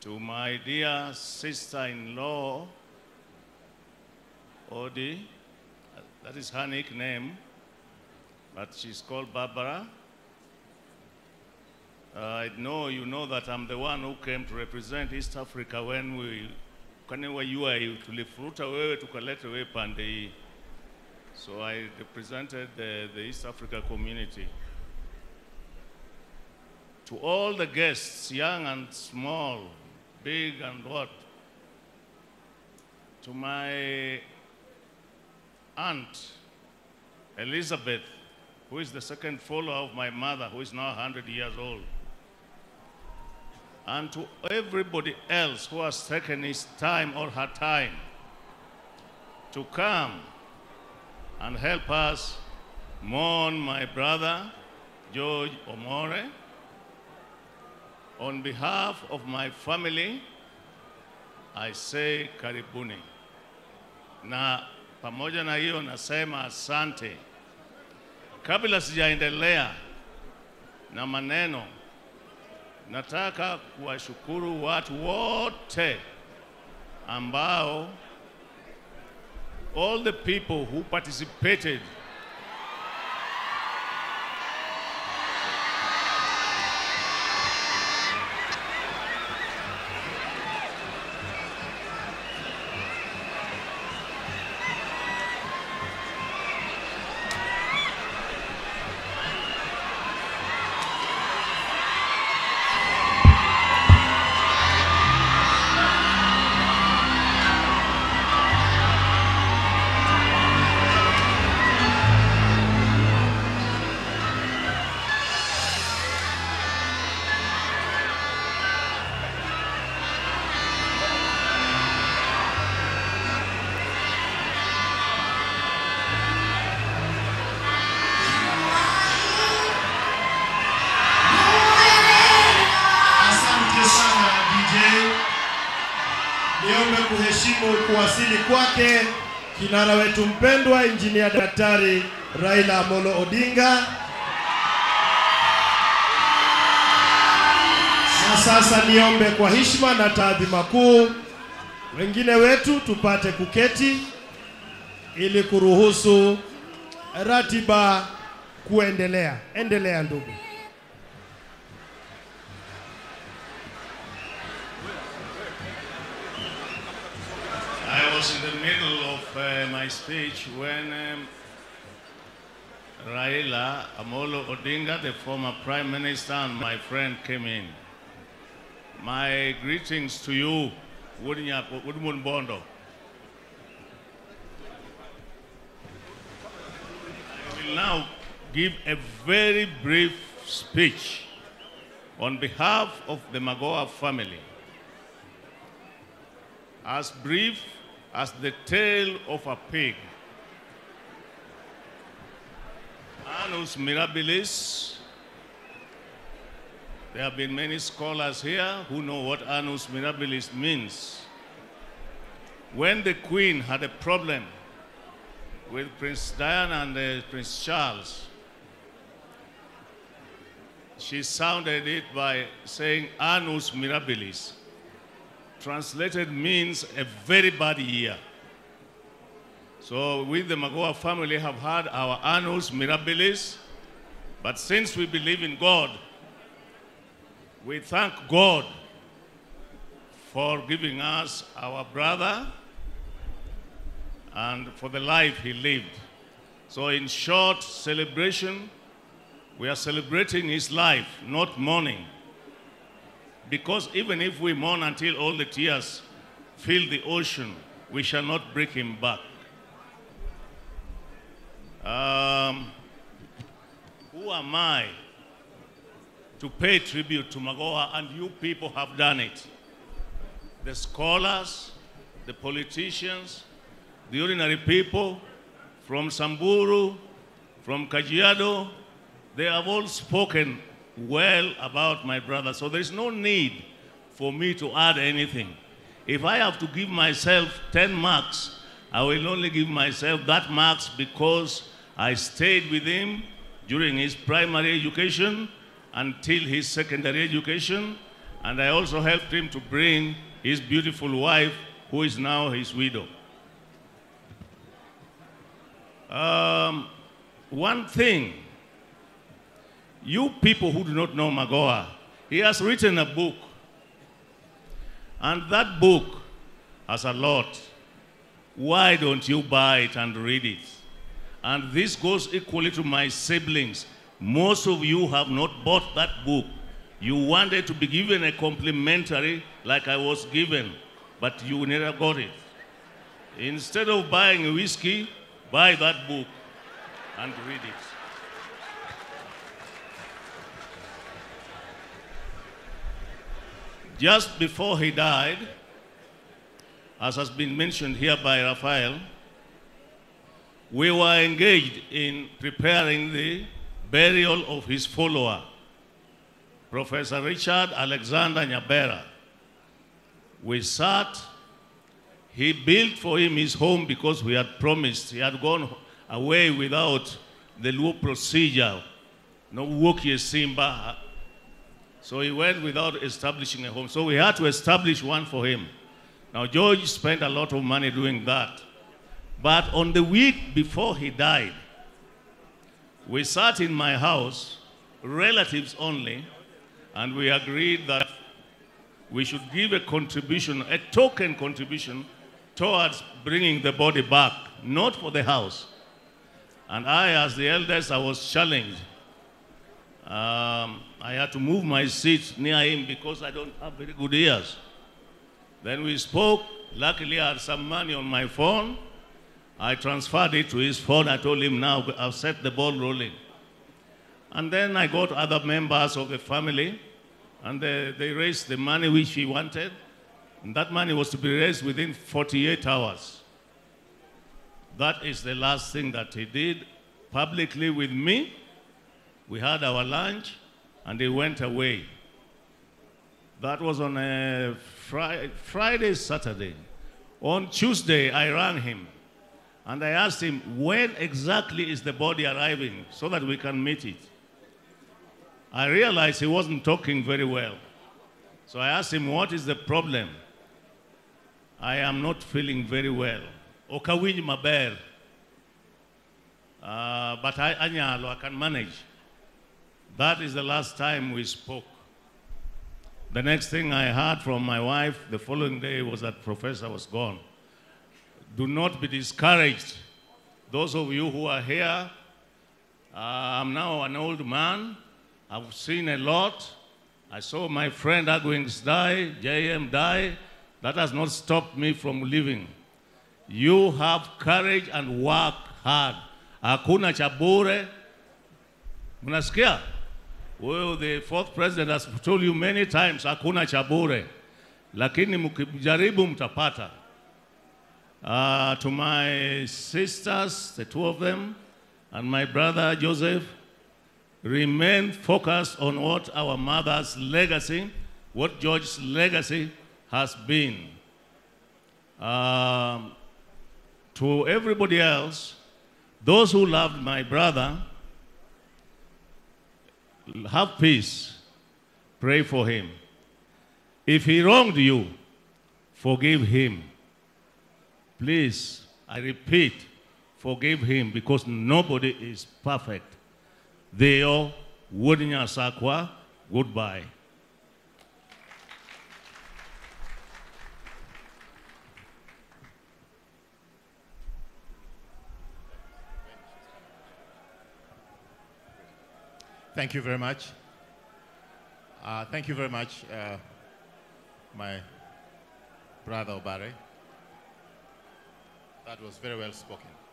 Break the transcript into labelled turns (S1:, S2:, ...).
S1: to my dear sister-in-law, Odi, that is her nickname, but she's called Barbara. Uh, I know you know that I'm the one who came to represent East Africa when we kaniwa UI tulifuruta wewe tukaleta wewe pande hii. So I represented the, the East Africa community. To all the guests, young and small, big and what, to my aunt, Elizabeth, who is the second follower of my mother, who is now 100 years old, and to everybody else who has taken his time or her time to come and help us mourn my brother, George Omore. On behalf of my family, I say karibuni. Na pamoja na hiyo nasema asante. Kabla sijaendelea na maneno, nataka kuwashukuru watu wote ambao all the people who participated
S2: kuwasili kwake kinara wetu mpendwa injinia Daktari Raila Amolo Odinga. Na sasa niombe kwa heshima na taadhima kuu wengine wetu tupate kuketi ili kuruhusu ratiba kuendelea. Endelea ndugu.
S1: Was in the middle of uh, my speech when um, Raila Amolo Odinga, the former Prime Minister, and my friend came in. My greetings to you, Woodmund Bondo. I will now give a very brief speech on behalf of the Magoha family as brief as the tail of a pig. Annus mirabilis. There have been many scholars here who know what annus mirabilis means. When the queen had a problem with Prince Diana and uh, Prince Charles, she sounded it by saying annus mirabilis translated means a very bad year. So we, the Magoha family, have had our annus mirabilis, but since we believe in God, we thank God for giving us our brother and for the life he lived. So, in short celebration, we are celebrating his life, not mourning. Because even if we mourn until all the tears fill the ocean, we shall not bring him back. Um, who am I to pay tribute to Magoha? And you people have done it. The scholars, the politicians, the ordinary people from Samburu, from Kajiado, they have all spoken well about my brother. So there is no need for me to add anything. If I have to give myself 10 marks, I will only give myself that marks because I stayed with him during his primary education until his secondary education. And I also helped him to bring his beautiful wife, who is now his widow. Um, one thing, you people who do not know Magoha, he has written a book. And that book has a lot. Why don't you buy it and read it? And this goes equally to my siblings. Most of you have not bought that book. You wanted to be given a complimentary like I was given, but you never got it. Instead of buying whiskey, buy that book and read it. Just before he died, as has been mentioned here by Raphael, we were engaged in preparing the burial of his follower, Professor Richard Alexander Nyabera. We sat, he built for him his home because we had promised. He had gone away without the law procedure, no wokie simba. So he went without establishing a home. So we had to establish one for him. Now, George spent a lot of money doing that. But on the week before he died, we sat in my house, relatives only, and we agreed that we should give a contribution, a token contribution, towards bringing the body back, not for the house. And I, as the eldest, I was challenged. Um, I had to move my seat near him because I don't have very good ears. Then we spoke. Luckily, I had some money on my phone. I transferred it to his phone. I told him, now I've set the ball rolling. And then I got other members of the family, and they, they raised the money which he wanted. And that money was to be raised within 48 hours. That is the last thing that he did publicly with me. We had our lunch, and he went away. That was on a Friday, Friday, Saturday. On Tuesday, I rang him and I asked him, when exactly is the body arriving so that we can meet it? I realized he wasn't talking very well. So I asked him, what is the problem? I am not feeling very well. Okawinj maber. Uh, but I, anyalo, I can manage. That is the last time we spoke. The next thing I heard from my wife the following day was that professor was gone. Do not be discouraged. Those of you who are here, uh, I'm now an old man. I've seen a lot. I saw my friend Argwings die, JM die. That has not stopped me from living. You have courage and work hard. Hakuna cha bure. Well, the fourth president has told you many times hakuna cha bure, lakini mkijaribu mtapata. Uh, to my sisters, the two of them, and my brother Joseph, remain focused on what our mother's legacy, what George's legacy has been. Uh, to everybody else, those who loved my brother, have peace. Pray for him. If he wronged you, forgive him. Please, I repeat, forgive him because nobody is perfect. They Deo Wudinya Sakwa, goodbye.
S3: Thank you very much. Uh, thank you very much, uh, my brother Obare. That was very well spoken.